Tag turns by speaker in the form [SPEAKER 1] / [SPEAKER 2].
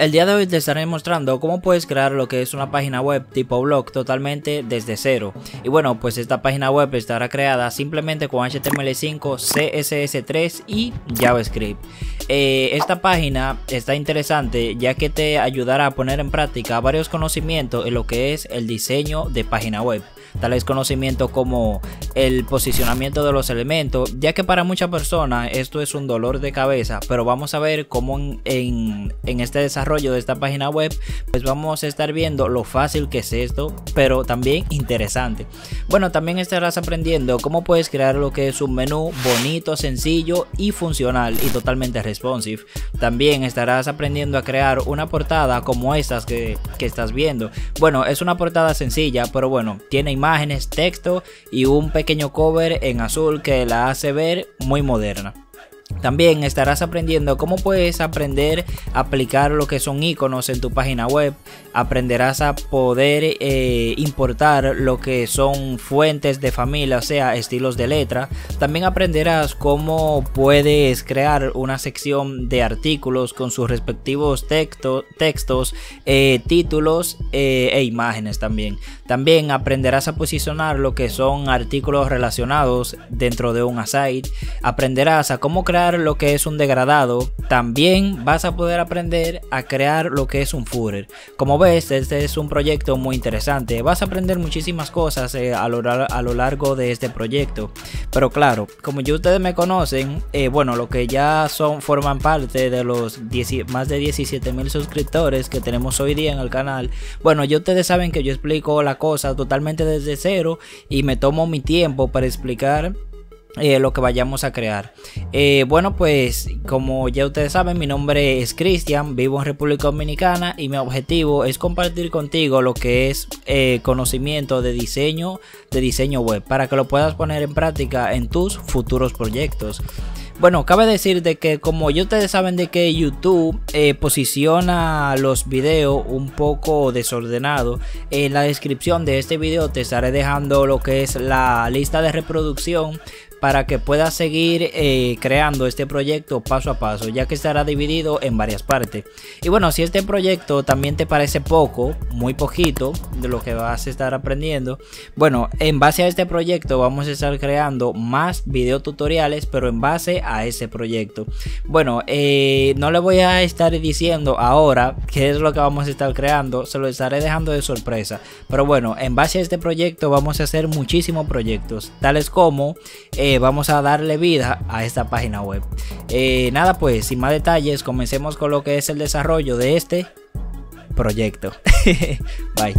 [SPEAKER 1] El día de hoy te estaré mostrando cómo puedes crear lo que es una página web tipo blog totalmente desde cero. Y bueno, pues esta página web estará creada simplemente con HTML5, CSS3 y JavaScript. Eh, esta página está interesante ya que te ayudará a poner en práctica varios conocimientos en lo que es el diseño de página web tales conocimientos como el posicionamiento de los elementos, ya que para muchas personas esto es un dolor de cabeza, pero vamos a ver cómo en, este desarrollo de esta página web, pues vamos a estar viendo lo fácil que es esto, pero también interesante. Bueno, también estarás aprendiendo cómo puedes crear lo que es un menú bonito, sencillo y funcional y totalmente También estarás aprendiendo a crear una portada como estas que, que estás viendo. Bueno, es una portada sencilla, pero bueno, tiene imágenes, texto y un pequeño cover en azul que la hace ver muy moderna. También estarás aprendiendo cómo puedes aprender a aplicar lo que son iconos en tu página web. Aprenderás a poder eh, importar lo que son fuentes de familia, o sea, estilos de letra. También aprenderás cómo puedes crear una sección de artículos con sus respectivos textos, eh, títulos eh, e imágenes también. También aprenderás a posicionar lo que son artículos relacionados dentro de un aside. Aprenderás a cómo crear lo que es un degradado, también vas a poder aprender a crear lo que es un footer. Como ves, este es un proyecto muy interesante. Vas a aprender muchísimas cosas eh, a, lo, largo de este proyecto. Pero claro, como ya ustedes me conocen, eh, bueno, lo que ya son forman parte de los más de 17 mil suscriptores que tenemos hoy día en el canal. Bueno, ya ustedes saben que yo explico la cosa totalmente desde cero y me tomo mi tiempo para explicar eh, lo que vayamos a crear. Eh, bueno, pues como ya ustedes saben, mi nombre es Cristian, vivo en República Dominicana y mi objetivo es compartir contigo lo que es eh, conocimiento de diseño, de diseño web, para que lo puedas poner en práctica en tus futuros proyectos. Bueno, cabe decir de que como ya ustedes saben de que YouTube posiciona los videos un poco desordenado, en la descripción de este video te estaré dejando lo que es la lista de reproducción para que puedas seguir eh, creando este proyecto paso a paso, ya que estará dividido en varias partes. Y bueno, si este proyecto también te parece poco, muy poquito de lo que vas a estar aprendiendo, bueno, en base a este proyecto vamos a estar creando más video tutoriales, pero en base a ese proyecto. Bueno, eh, no le voy a estar diciendo ahora qué es lo que vamos a estar creando, se lo estaré dejando de sorpresa. Pero bueno, en base a este proyecto vamos a hacer muchísimos proyectos, tales como... Eh, vamos a darle vida a esta página web. Eh, nada pues, sin más detalles, comencemos con lo que es el desarrollo de este proyecto. Bye.